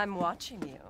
I'm watching you.